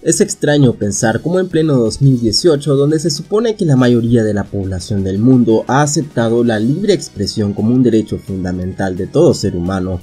Es extraño pensar cómo en pleno 2018, donde se supone que la mayoría de la población del mundo ha aceptado la libre expresión como un derecho fundamental de todo ser humano,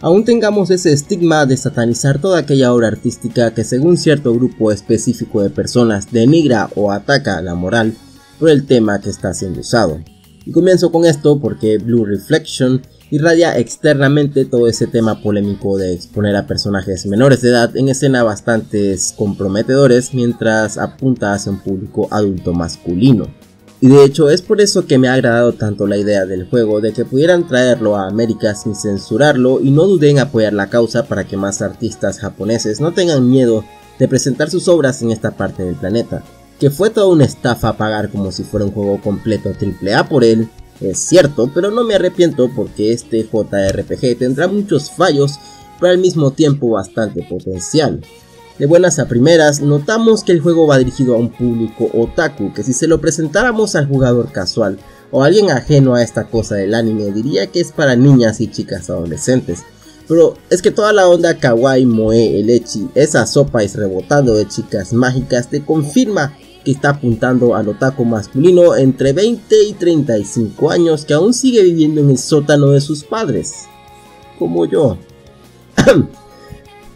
aún tengamos ese estigma de satanizar toda aquella obra artística que según cierto grupo específico de personas denigra o ataca la moral por el tema que está siendo usado. Y comienzo con esto porque Blue Reflection irradia externamente todo ese tema polémico de exponer a personajes menores de edad en escena bastante comprometedores mientras apunta hacia un público adulto masculino. Y de hecho es por eso que me ha agradado tanto la idea del juego de que pudieran traerlo a América sin censurarlo y no dudé en apoyar la causa para que más artistas japoneses no tengan miedo de presentar sus obras en esta parte del planeta. Que fue toda una estafa pagar como si fuera un juego completo AAA por él, es cierto, pero no me arrepiento porque este JRPG tendrá muchos fallos, pero al mismo tiempo bastante potencial. De buenas a primeras, notamos que el juego va dirigido a un público otaku, que si se lo presentáramos al jugador casual o a alguien ajeno a esta cosa del anime, diría que es para niñas y chicas adolescentes. Pero es que toda la onda kawaii, moe, el echi, esa sopa es rebotando de chicas mágicas te confirma que está apuntando al otaku masculino entre 20 y 35 años que aún sigue viviendo en el sótano de sus padres. Como yo.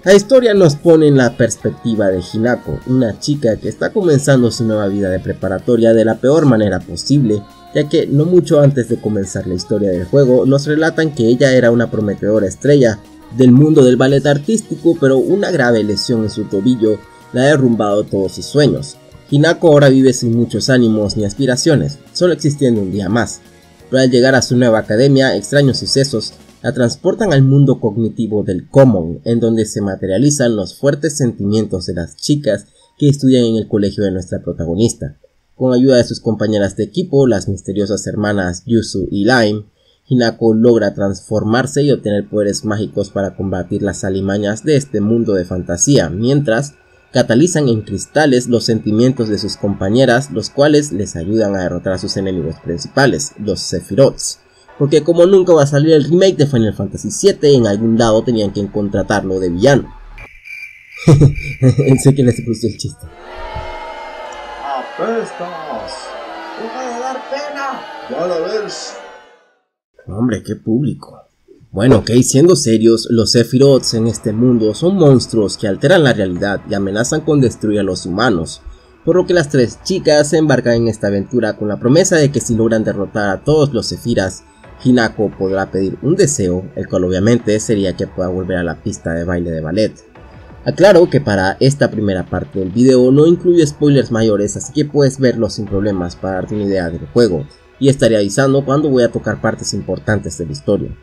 La historia nos pone en la perspectiva de Hinako, una chica que está comenzando su nueva vida de preparatoria de la peor manera posible, ya que no mucho antes de comenzar la historia del juego nos relatan que ella era una prometedora estrella del mundo del ballet artístico, pero una grave lesión en su tobillo la ha derrumbado todos sus sueños. Hinako ahora vive sin muchos ánimos ni aspiraciones, solo existiendo un día más. Pero al llegar a su nueva academia, extraños sucesos la transportan al mundo cognitivo del common, en donde se materializan los fuertes sentimientos de las chicas que estudian en el colegio de nuestra protagonista. Con ayuda de sus compañeras de equipo, las misteriosas hermanas Yusu y Lime, Hinako logra transformarse y obtener poderes mágicos para combatir las alimañas de este mundo de fantasía, mientras catalizan en cristales los sentimientos de sus compañeras, los cuales les ayudan a derrotar a sus enemigos principales, los Sephiroths porque como nunca va a salir el remake de Final Fantasy VII, en algún lado tenían que contratarlo de villano. sé que les gustó el chiste. ¡Apestas! ¡Deja de dar pena! ¡Ya lo ves! Hombre, qué público. Bueno, ok, siendo serios, los Sephiroths en este mundo son monstruos que alteran la realidad y amenazan con destruir a los humanos, por lo que las tres chicas se embarcan en esta aventura con la promesa de que si logran derrotar a todos los Sephiras, Hinako podrá pedir un deseo, el cual obviamente sería que pueda volver a la pista de baile de ballet. Aclaro que para esta primera parte del video no incluye spoilers mayores, así que puedes verlo sin problemas para darte una idea del juego, y estaré avisando cuando voy a tocar partes importantes de la historia.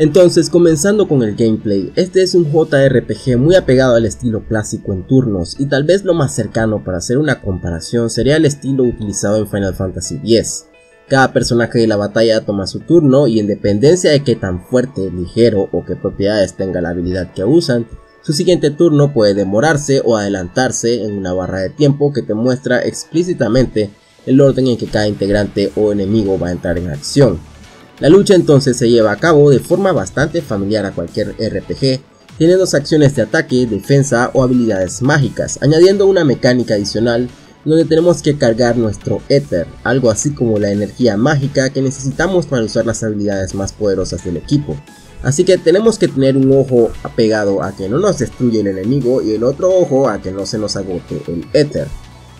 Entonces, comenzando con el gameplay, este es un JRPG muy apegado al estilo clásico en turnos, y tal vez lo más cercano para hacer una comparación sería el estilo utilizado en Final Fantasy X. Cada personaje de la batalla toma su turno y en dependencia de qué tan fuerte, ligero o qué propiedades tenga la habilidad que usan, su siguiente turno puede demorarse o adelantarse en una barra de tiempo que te muestra explícitamente el orden en que cada integrante o enemigo va a entrar en acción. La lucha entonces se lleva a cabo de forma bastante familiar a cualquier RPG, teniendo acciones de ataque, defensa o habilidades mágicas, añadiendo una mecánica adicional donde tenemos que cargar nuestro éter, algo así como la energía mágica que necesitamos para usar las habilidades más poderosas del equipo. Así que tenemos que tener un ojo apegado a que no nos destruya el enemigo y el otro ojo a que no se nos agote el éter.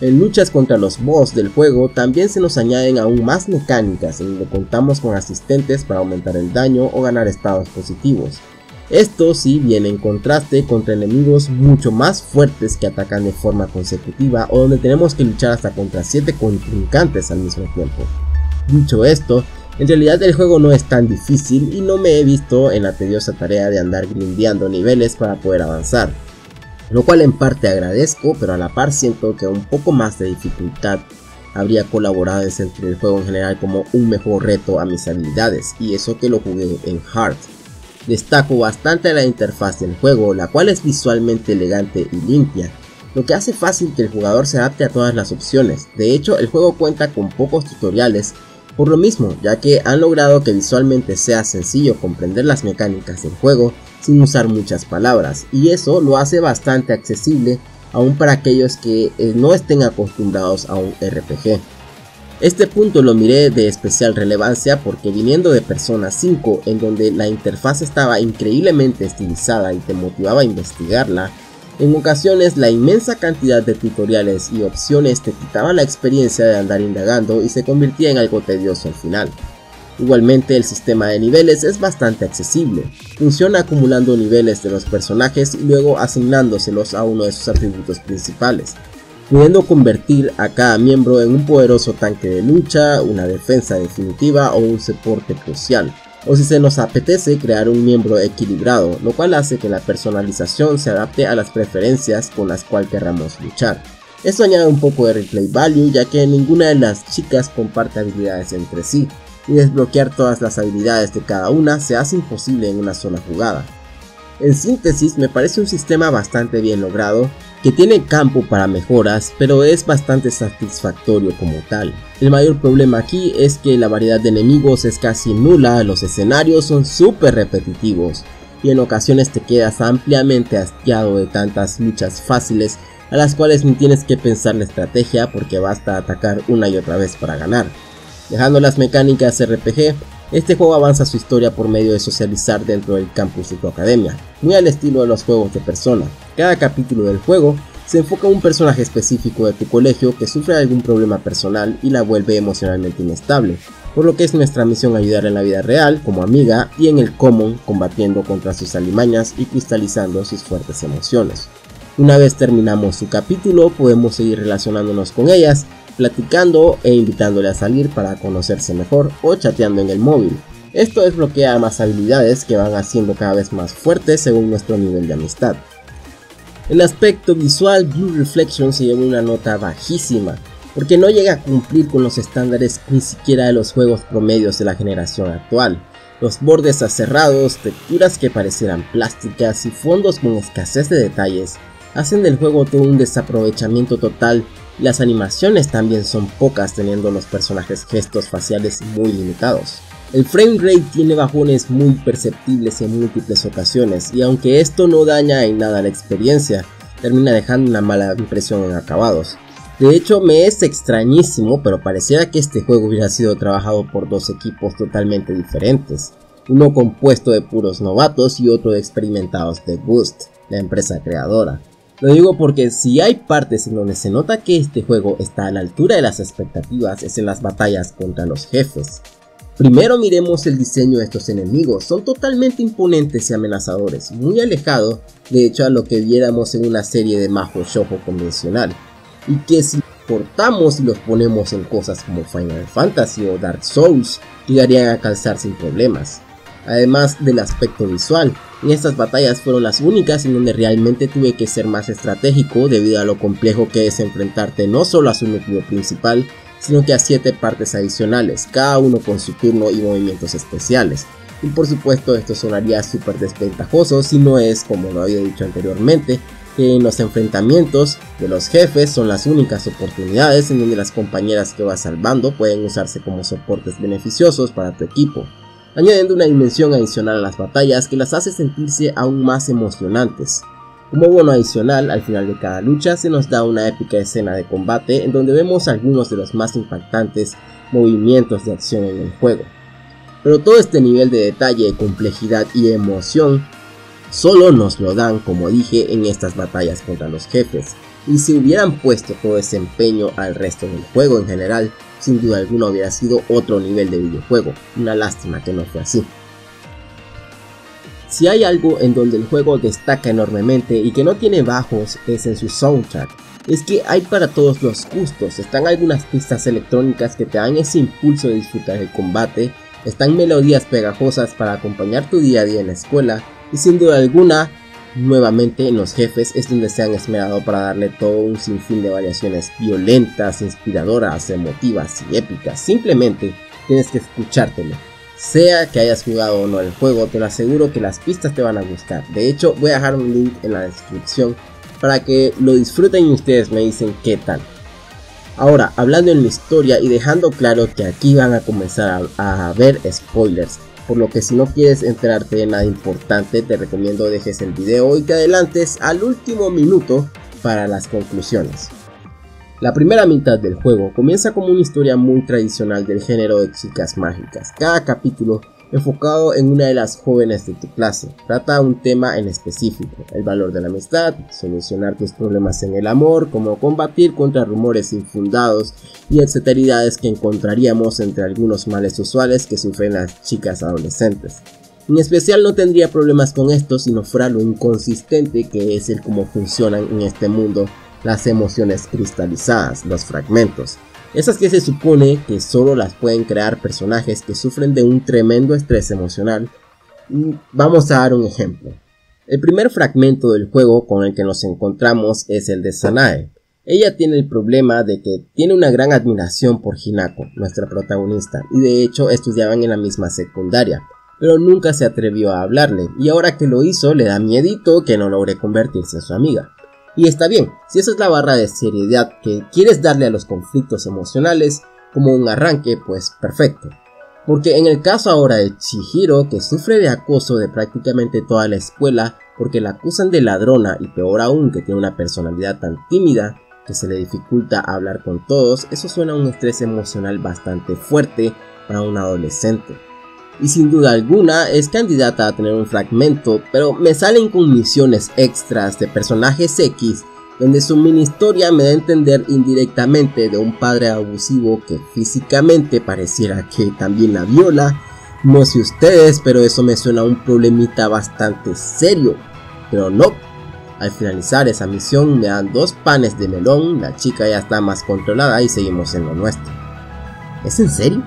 En luchas contra los boss del juego también se nos añaden aún más mecánicas en donde contamos con asistentes para aumentar el daño o ganar estados positivos. Esto sí viene en contraste contra enemigos mucho más fuertes que atacan de forma consecutiva o donde tenemos que luchar hasta contra 7 contrincantes al mismo tiempo. Dicho esto, en realidad el juego no es tan difícil y no me he visto en la tediosa tarea de andar grindeando niveles para poder avanzar. Lo cual en parte agradezco, pero a la par siento que un poco más de dificultad habría colaborado en sentir el juego en general como un mejor reto a mis habilidades, y eso que lo jugué en hard. Destaco bastante la interfaz del juego, la cual es visualmente elegante y limpia, lo que hace fácil que el jugador se adapte a todas las opciones. De hecho, el juego cuenta con pocos tutoriales, por lo mismo, ya que han logrado que visualmente sea sencillo comprender las mecánicas del juego sin usar muchas palabras, y eso lo hace bastante accesible aún para aquellos que eh, no estén acostumbrados a un RPG. Este punto lo miré de especial relevancia porque viniendo de Persona 5 en donde la interfaz estaba increíblemente estilizada y te motivaba a investigarla, en ocasiones la inmensa cantidad de tutoriales y opciones te quitaba la experiencia de andar indagando y se convertía en algo tedioso al final. Igualmente el sistema de niveles es bastante accesible, funciona acumulando niveles de los personajes y luego asignándoselos a uno de sus atributos principales, pudiendo convertir a cada miembro en un poderoso tanque de lucha, una defensa definitiva o un soporte crucial, o si se nos apetece crear un miembro equilibrado, lo cual hace que la personalización se adapte a las preferencias con las cuales querramos luchar. Esto añade un poco de replay value ya que ninguna de las chicas comparte habilidades entre sí, y desbloquear todas las habilidades de cada una se hace imposible en una sola jugada. En síntesis me parece un sistema bastante bien logrado que tiene campo para mejoras, pero es bastante satisfactorio como tal. El mayor problema aquí es que la variedad de enemigos es casi nula, los escenarios son súper repetitivos, y en ocasiones te quedas ampliamente hastiado de tantas luchas fáciles a las cuales ni tienes que pensar la estrategia porque basta atacar una y otra vez para ganar. Dejando las mecánicas RPG, este juego avanza su historia por medio de socializar dentro del campus de tu academia, muy al estilo de los juegos de persona. Cada capítulo del juego se enfoca a un personaje específico de tu colegio que sufre algún problema personal y la vuelve emocionalmente inestable, por lo que es nuestra misión ayudar en la vida real como amiga y en el common combatiendo contra sus alimañas y cristalizando sus fuertes emociones. Una vez terminamos su capítulo podemos seguir relacionándonos con ellas platicando e invitándole a salir para conocerse mejor o chateando en el móvil. Esto desbloquea más habilidades que van haciendo cada vez más fuertes según nuestro nivel de amistad. El aspecto visual Blue Reflection se lleva una nota bajísima, porque no llega a cumplir con los estándares ni siquiera de los juegos promedios de la generación actual. Los bordes aserrados, texturas que parecieran plásticas y fondos con escasez de detalles hacen del juego todo un desaprovechamiento total las animaciones también son pocas teniendo los personajes gestos faciales muy limitados. El frame rate tiene bajones muy perceptibles en múltiples ocasiones y aunque esto no daña en nada la experiencia, termina dejando una mala impresión en acabados. De hecho me es extrañísimo, pero pareciera que este juego hubiera sido trabajado por dos equipos totalmente diferentes, uno compuesto de puros novatos y otro de experimentados de Boost, la empresa creadora. Lo digo porque si hay partes en donde se nota que este juego está a la altura de las expectativas es en las batallas contra los jefes. Primero miremos el diseño de estos enemigos, son totalmente imponentes y amenazadores, muy alejado de hecho a lo que viéramos en una serie de Majo Shoujo convencional, y que si cortamos y los ponemos en cosas como Final Fantasy o Dark Souls, llegarían a calzar sin problemas además del aspecto visual. En estas batallas fueron las únicas en donde realmente tuve que ser más estratégico debido a lo complejo que es enfrentarte no solo a su núcleo principal, sino que a 7 partes adicionales, cada uno con su turno y movimientos especiales. Y por supuesto esto sonaría súper desventajoso si no es, como lo había dicho anteriormente, que en los enfrentamientos de los jefes son las únicas oportunidades en donde las compañeras que vas salvando pueden usarse como soportes beneficiosos para tu equipo añadiendo una dimensión adicional a las batallas que las hace sentirse aún más emocionantes. Como bono adicional, al final de cada lucha se nos da una épica escena de combate en donde vemos algunos de los más impactantes movimientos de acción en el juego. Pero todo este nivel de detalle, complejidad y emoción solo nos lo dan, como dije, en estas batallas contra los jefes. Y si hubieran puesto todo ese empeño al resto del juego en general, sin duda alguna hubiera sido otro nivel de videojuego. Una lástima que no fue así. Si hay algo en donde el juego destaca enormemente y que no tiene bajos es en su soundtrack. Es que hay para todos los gustos, están algunas pistas electrónicas que te dan ese impulso de disfrutar el combate, están melodías pegajosas para acompañar tu día a día en la escuela y sin duda alguna Nuevamente en los jefes es donde se han esmerado para darle todo un sinfín de variaciones violentas, inspiradoras, emotivas y épicas. Simplemente tienes que escuchártelo. Sea que hayas jugado o no el juego, te lo aseguro que las pistas te van a gustar. De hecho, voy a dejar un link en la descripción para que lo disfruten y ustedes me dicen qué tal. Ahora, hablando en la historia y dejando claro que aquí van a comenzar a, a ver spoilers por lo que si no quieres enterarte de nada importante te recomiendo dejes el video y te adelantes al último minuto para las conclusiones. La primera mitad del juego comienza como una historia muy tradicional del género de chicas mágicas. Cada capítulo enfocado en una de las jóvenes de tu clase. Trata un tema en específico, el valor de la amistad, solucionar tus problemas en el amor, cómo combatir contra rumores infundados y etcéteridades que encontraríamos entre algunos males usuales que sufren las chicas adolescentes. En especial no tendría problemas con esto si no fuera lo inconsistente que es el cómo funcionan en este mundo las emociones cristalizadas, los fragmentos. Esas que se supone que solo las pueden crear personajes que sufren de un tremendo estrés emocional. Mm, vamos a dar un ejemplo. El primer fragmento del juego con el que nos encontramos es el de Sanae. Ella tiene el problema de que tiene una gran admiración por Hinako, nuestra protagonista, y de hecho estudiaban en la misma secundaria, pero nunca se atrevió a hablarle, y ahora que lo hizo le da miedito que no logre convertirse en su amiga. Y está bien, si esa es la barra de seriedad que quieres darle a los conflictos emocionales como un arranque, pues perfecto. Porque en el caso ahora de Chihiro, que sufre de acoso de prácticamente toda la escuela porque la acusan de ladrona y peor aún que tiene una personalidad tan tímida que se le dificulta hablar con todos, eso suena a un estrés emocional bastante fuerte para un adolescente y sin duda alguna es candidata a tener un fragmento, pero me salen con misiones extras de personajes X donde su mini historia me da a entender indirectamente de un padre abusivo que físicamente pareciera que también la viola. No sé ustedes, pero eso me suena a un problemita bastante serio. Pero no, al finalizar esa misión me dan dos panes de melón, la chica ya está más controlada y seguimos en lo nuestro. ¿Es en serio?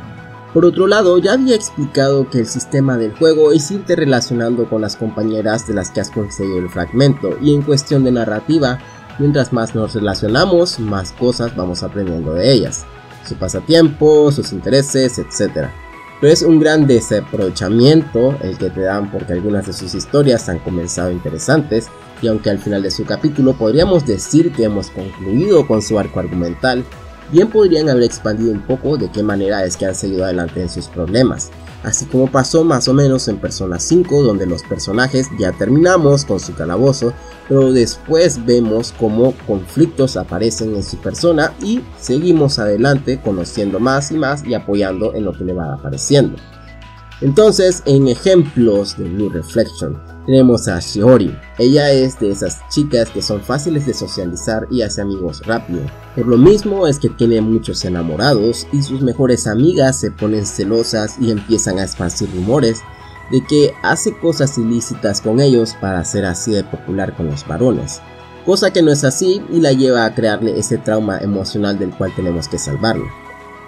Por otro lado, ya había explicado que el sistema del juego es irte relacionando con las compañeras de las que has conseguido el fragmento, y en cuestión de narrativa, mientras más nos relacionamos, más cosas vamos aprendiendo de ellas, su pasatiempo, sus intereses, etc. Pero es un gran desaprovechamiento el que te dan porque algunas de sus historias han comenzado interesantes, y aunque al final de su capítulo podríamos decir que hemos concluido con su arco argumental, bien podrían haber expandido un poco de qué manera es que han seguido adelante en sus problemas, así como pasó más o menos en Persona 5 donde los personajes ya terminamos con su calabozo, pero después vemos cómo conflictos aparecen en su persona y seguimos adelante conociendo más y más y apoyando en lo que le va apareciendo. Entonces, en ejemplos de Blue Reflection, tenemos a Shiori. Ella es de esas chicas que son fáciles de socializar y hace amigos rápido. Por lo mismo es que tiene muchos enamorados y sus mejores amigas se ponen celosas y empiezan a esparcir rumores de que hace cosas ilícitas con ellos para ser así de popular con los varones. Cosa que no es así y la lleva a crearle ese trauma emocional del cual tenemos que salvarlo.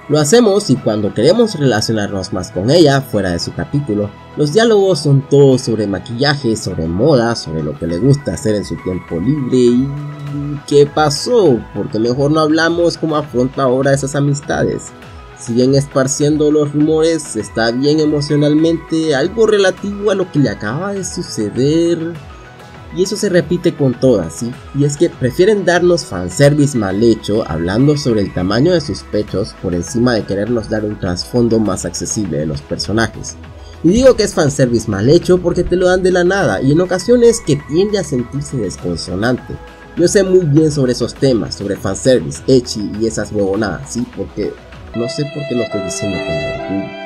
Lo hacemos y cuando queremos relacionarnos más con ella, fuera de su capítulo, los diálogos son todos sobre maquillaje, sobre moda, sobre lo que le gusta hacer en su tiempo libre y... ¿Qué pasó? Porque mejor no hablamos cómo afronta ahora esas amistades. Si bien esparciendo los rumores, está bien emocionalmente, algo relativo a lo que le acaba de suceder y eso se repite con todas, ¿sí? Y es que prefieren darnos fanservice mal hecho hablando sobre el tamaño de sus pechos por encima de querernos dar un trasfondo más accesible de los personajes. Y digo que es fanservice mal hecho porque te lo dan de la nada y en ocasiones que tiende a sentirse desconsonante. Yo sé muy bien sobre esos temas, sobre fanservice, echi y esas huevonadas, ¿sí? Porque no sé por qué lo estoy diciendo con orgullo.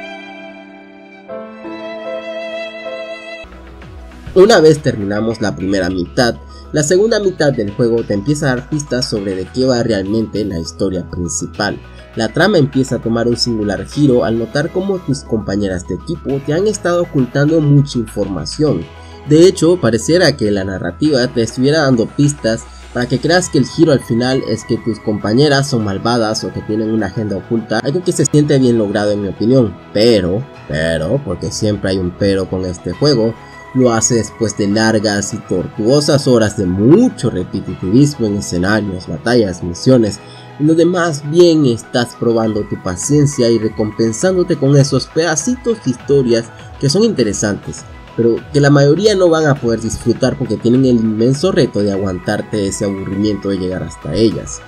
Una vez terminamos la primera mitad, la segunda mitad del juego te empieza a dar pistas sobre de qué va realmente la historia principal. La trama empieza a tomar un singular giro al notar cómo tus compañeras de equipo te han estado ocultando mucha información. De hecho, pareciera que la narrativa te estuviera dando pistas para que creas que el giro al final es que tus compañeras son malvadas o que tienen una agenda oculta, algo que se siente bien logrado en mi opinión, pero, pero, porque siempre hay un pero con este juego, lo hace después de largas y tortuosas horas de mucho repetitivismo en escenarios, batallas, misiones, en donde más bien estás probando tu paciencia y recompensándote con esos pedacitos de historias que son interesantes, pero que la mayoría no van a poder disfrutar porque tienen el inmenso reto de aguantarte ese aburrimiento de llegar hasta ellas.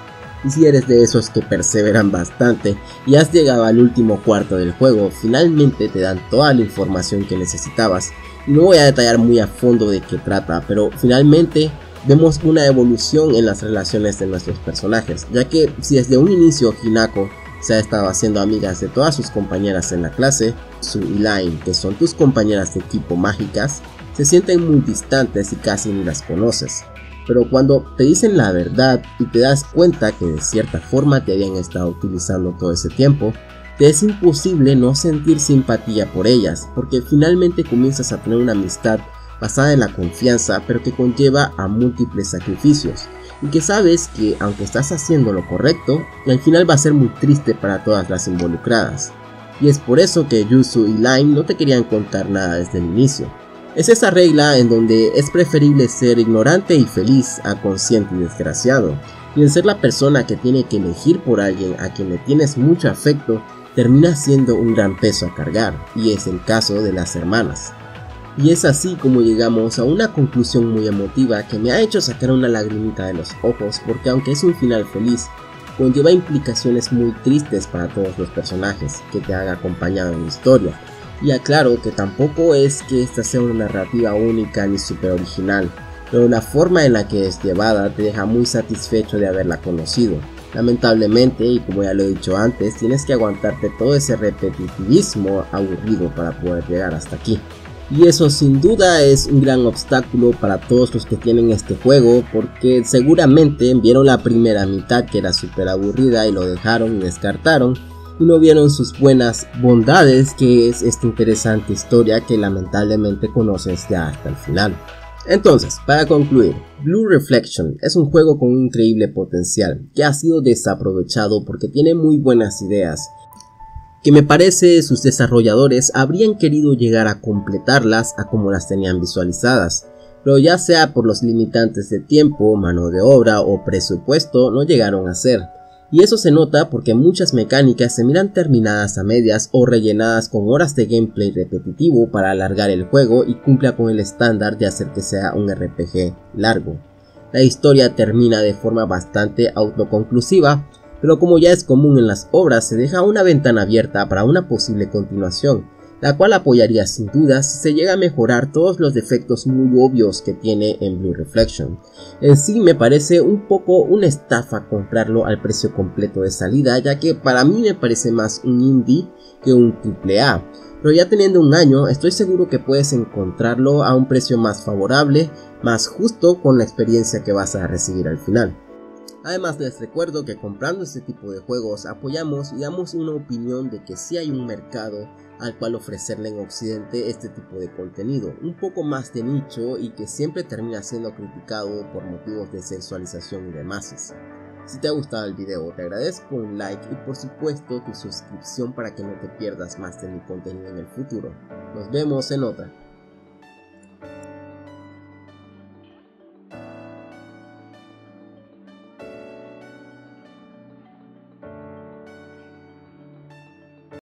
Y si eres de esos que perseveran bastante y has llegado al último cuarto del juego, finalmente te dan toda la información que necesitabas. no voy a detallar muy a fondo de qué trata, pero finalmente vemos una evolución en las relaciones de nuestros personajes, ya que si desde un inicio Hinako se ha estado haciendo amigas de todas sus compañeras en la clase, Su y Line, que son tus compañeras de equipo mágicas, se sienten muy distantes y casi ni las conoces. Pero cuando te dicen la verdad y te das cuenta que de cierta forma te habían estado utilizando todo ese tiempo, te es imposible no sentir simpatía por ellas, porque finalmente comienzas a tener una amistad basada en la confianza, pero que conlleva a múltiples sacrificios, y que sabes que aunque estás haciendo lo correcto, al final va a ser muy triste para todas las involucradas. Y es por eso que Yusu y Line no te querían contar nada desde el inicio. Es esa regla en donde es preferible ser ignorante y feliz a consciente y desgraciado. Y en ser la persona que tiene que elegir por alguien a quien le tienes mucho afecto, termina siendo un gran peso a cargar, y es el caso de las hermanas. Y es así como llegamos a una conclusión muy emotiva que me ha hecho sacar una lagrimita de los ojos porque aunque es un final feliz, conlleva implicaciones muy tristes para todos los personajes que te han acompañado en la historia. Y aclaro que tampoco es que esta sea una narrativa única ni super original, pero la forma en la que es llevada te deja muy satisfecho de haberla conocido. Lamentablemente, y como ya lo he dicho antes, tienes que aguantarte todo ese repetitivismo aburrido para poder llegar hasta aquí. Y eso sin duda es un gran obstáculo para todos los que tienen este juego porque seguramente vieron la primera mitad que era súper aburrida y lo dejaron y descartaron no vieron sus buenas bondades que es esta interesante historia que lamentablemente conoces ya hasta el final. Entonces, para concluir, Blue Reflection es un juego con un increíble potencial que ha sido desaprovechado porque tiene muy buenas ideas que me parece sus desarrolladores habrían querido llegar a completarlas a como las tenían visualizadas, pero ya sea por los limitantes de tiempo, mano de obra o presupuesto no llegaron a ser. Y eso se nota porque muchas mecánicas se miran terminadas a medias o rellenadas con horas de gameplay repetitivo para alargar el juego y cumpla con el estándar de hacer que sea un RPG largo. La historia termina de forma bastante autoconclusiva, pero como ya es común en las obras se deja una ventana abierta para una posible continuación, la cual apoyaría sin duda si se llega a mejorar todos los defectos muy obvios que tiene en Blue Reflection. En sí me parece un poco una estafa comprarlo al precio completo de salida, ya que para mí me parece más un indie que un AAA. Pero ya teniendo un año, estoy seguro que puedes encontrarlo a un precio más favorable, más justo con la experiencia que vas a recibir al final. Además les recuerdo que comprando este tipo de juegos apoyamos y damos una opinión de que si hay un mercado al cual ofrecerle en Occidente este tipo de contenido, un poco más de nicho y que siempre termina siendo criticado por motivos de sensualización y demás. Si te ha gustado el video te agradezco un like y por supuesto tu suscripción para que no te pierdas más de mi contenido en el futuro. Nos vemos en otra.